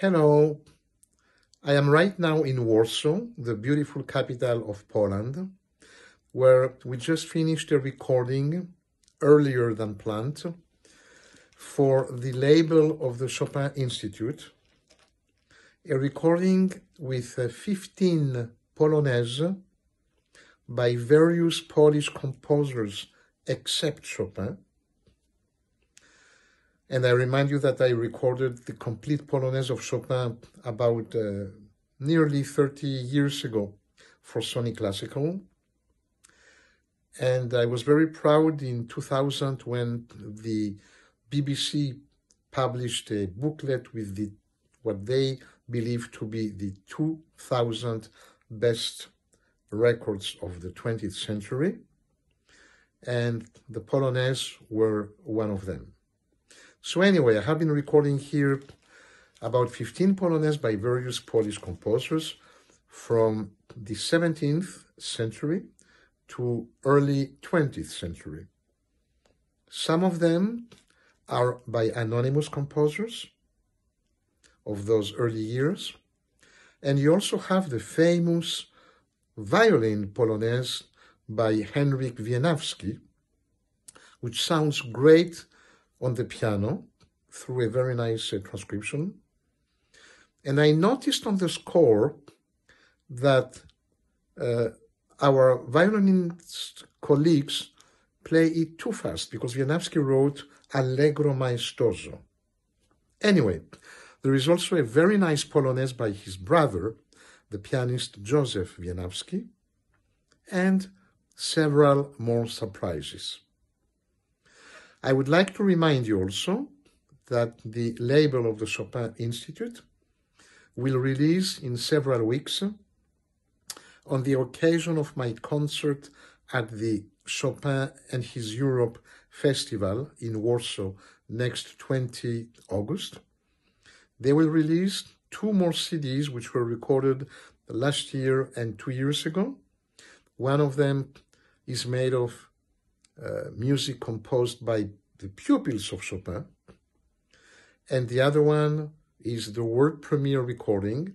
Hello, I am right now in Warsaw, the beautiful capital of Poland, where we just finished a recording earlier than planned for the label of the Chopin Institute, a recording with uh, 15 Polonaise by various Polish composers except Chopin, and I remind you that I recorded the complete Polonaise of Chopin about uh, nearly 30 years ago for Sony Classical. And I was very proud in 2000 when the BBC published a booklet with the what they believe to be the 2000 best records of the 20th century. And the Polonaise were one of them. So anyway, I have been recording here about 15 Polonaise by various Polish composers from the 17th century to early 20th century. Some of them are by anonymous composers of those early years. And you also have the famous violin Polonaise by Henryk Wieniawski, which sounds great on the piano through a very nice uh, transcription. And I noticed on the score that uh, our violinist colleagues play it too fast because Wieniawski wrote Allegro Maestoso. Anyway, there is also a very nice Polonaise by his brother, the pianist Joseph Wieniawski, and several more surprises. I would like to remind you also that the label of the Chopin Institute will release in several weeks on the occasion of my concert at the Chopin and His Europe Festival in Warsaw next 20 August. They will release two more CDs which were recorded last year and two years ago. One of them is made of uh, music composed by the pupils of Chopin. And the other one is the world premiere recording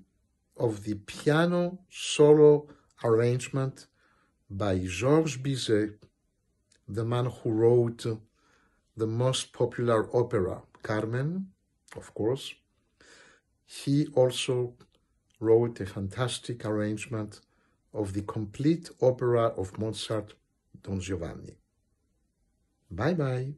of the piano solo arrangement by Georges Bizet, the man who wrote the most popular opera, Carmen, of course. He also wrote a fantastic arrangement of the complete opera of Mozart, Don Giovanni. Bye bye.